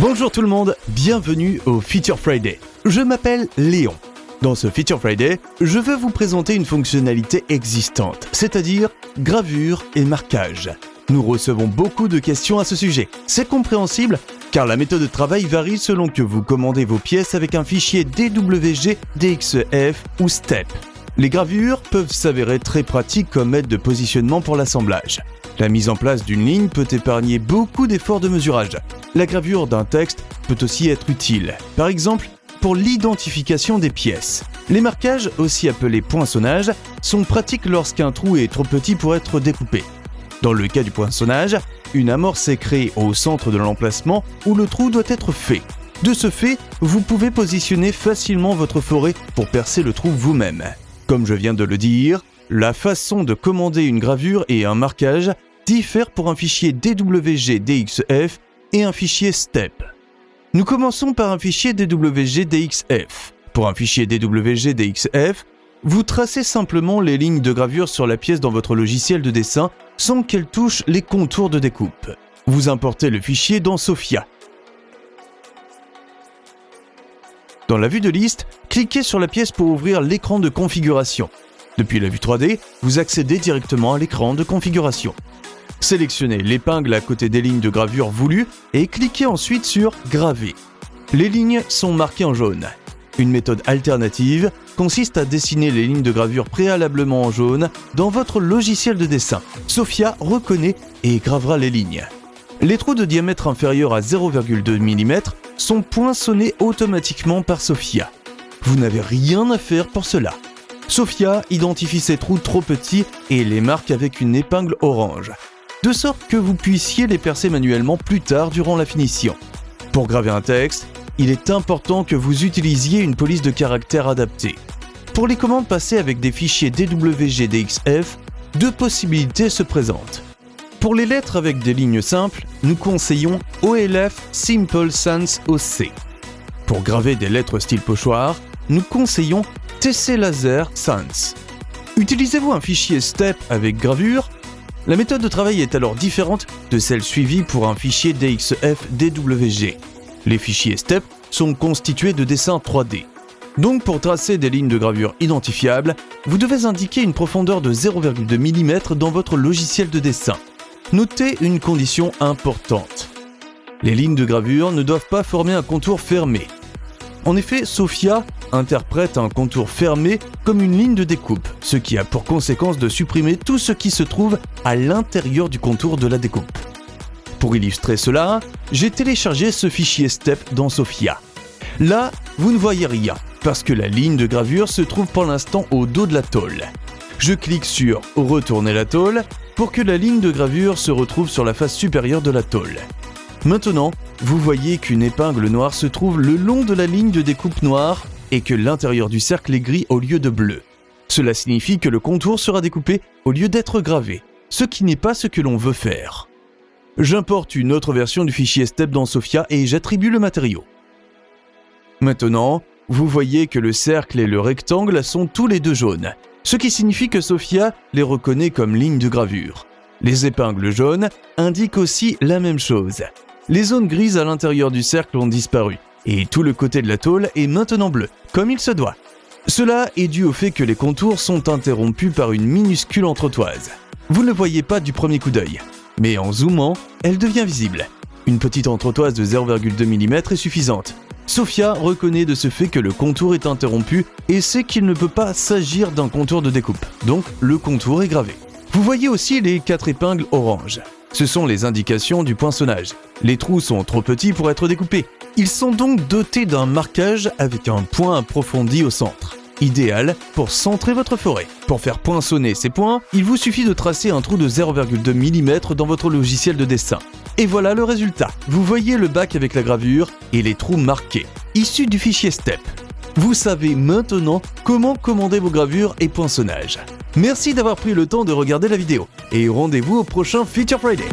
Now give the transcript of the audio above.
Bonjour tout le monde, bienvenue au Feature Friday. Je m'appelle Léon. Dans ce Feature Friday, je veux vous présenter une fonctionnalité existante, c'est-à-dire gravure et marquage. Nous recevons beaucoup de questions à ce sujet. C'est compréhensible car la méthode de travail varie selon que vous commandez vos pièces avec un fichier DWG, DXF ou STEP. Les gravures peuvent s'avérer très pratiques comme aide de positionnement pour l'assemblage. La mise en place d'une ligne peut épargner beaucoup d'efforts de mesurage. La gravure d'un texte peut aussi être utile, par exemple pour l'identification des pièces. Les marquages, aussi appelés poinçonnages, sont pratiques lorsqu'un trou est trop petit pour être découpé. Dans le cas du poinçonnage, une amorce est créée au centre de l'emplacement où le trou doit être fait. De ce fait, vous pouvez positionner facilement votre forêt pour percer le trou vous-même. Comme je viens de le dire, la façon de commander une gravure et un marquage diffère pour un fichier DWG DXF et un fichier STEP. Nous commençons par un fichier DWG DXF. Pour un fichier DWG DXF, vous tracez simplement les lignes de gravure sur la pièce dans votre logiciel de dessin sans qu'elle touche les contours de découpe. Vous importez le fichier dans Sophia. Dans la vue de liste, cliquez sur la pièce pour ouvrir l'écran de configuration. Depuis la vue 3D, vous accédez directement à l'écran de configuration. Sélectionnez l'épingle à côté des lignes de gravure voulues et cliquez ensuite sur Graver. Les lignes sont marquées en jaune. Une méthode alternative consiste à dessiner les lignes de gravure préalablement en jaune dans votre logiciel de dessin. Sophia reconnaît et gravera les lignes. Les trous de diamètre inférieur à 0,2 mm sont poinçonnés automatiquement par Sophia. Vous n'avez rien à faire pour cela. Sophia identifie ces trous trop petits et les marque avec une épingle orange, de sorte que vous puissiez les percer manuellement plus tard durant la finition. Pour graver un texte, il est important que vous utilisiez une police de caractère adaptée. Pour les commandes passées avec des fichiers DWG-DXF, deux possibilités se présentent. Pour les lettres avec des lignes simples, nous conseillons OLF Simple Sans OC. Pour graver des lettres style pochoir, nous conseillons TC Laser Sans. Utilisez-vous un fichier STEP avec gravure? La méthode de travail est alors différente de celle suivie pour un fichier DXF DWG. Les fichiers STEP sont constitués de dessins 3D. Donc pour tracer des lignes de gravure identifiables, vous devez indiquer une profondeur de 0,2 mm dans votre logiciel de dessin. Notez une condition importante. Les lignes de gravure ne doivent pas former un contour fermé. En effet, Sophia interprète un contour fermé comme une ligne de découpe, ce qui a pour conséquence de supprimer tout ce qui se trouve à l'intérieur du contour de la découpe. Pour illustrer cela, j'ai téléchargé ce fichier STEP dans Sophia. Là, vous ne voyez rien, parce que la ligne de gravure se trouve pour l'instant au dos de la tôle. Je clique sur Retourner la tôle pour que la ligne de gravure se retrouve sur la face supérieure de la tôle. Maintenant, vous voyez qu'une épingle noire se trouve le long de la ligne de découpe noire et que l'intérieur du cercle est gris au lieu de bleu. Cela signifie que le contour sera découpé au lieu d'être gravé, ce qui n'est pas ce que l'on veut faire. J'importe une autre version du fichier STEP dans Sophia et j'attribue le matériau. Maintenant, vous voyez que le cercle et le rectangle sont tous les deux jaunes, ce qui signifie que Sophia les reconnaît comme lignes de gravure. Les épingles jaunes indiquent aussi la même chose. Les zones grises à l'intérieur du cercle ont disparu, et tout le côté de la tôle est maintenant bleu, comme il se doit. Cela est dû au fait que les contours sont interrompus par une minuscule entretoise. Vous ne le voyez pas du premier coup d'œil, mais en zoomant, elle devient visible. Une petite entretoise de 0,2 mm est suffisante. Sophia reconnaît de ce fait que le contour est interrompu et sait qu'il ne peut pas s'agir d'un contour de découpe, donc le contour est gravé. Vous voyez aussi les quatre épingles orange. Ce sont les indications du poinçonnage. Les trous sont trop petits pour être découpés. Ils sont donc dotés d'un marquage avec un point approfondi au centre idéal pour centrer votre forêt. Pour faire poinçonner ces points, il vous suffit de tracer un trou de 0,2 mm dans votre logiciel de dessin. Et voilà le résultat. Vous voyez le bac avec la gravure et les trous marqués, issus du fichier STEP. Vous savez maintenant comment commander vos gravures et poinçonnages. Merci d'avoir pris le temps de regarder la vidéo et rendez-vous au prochain Feature Friday.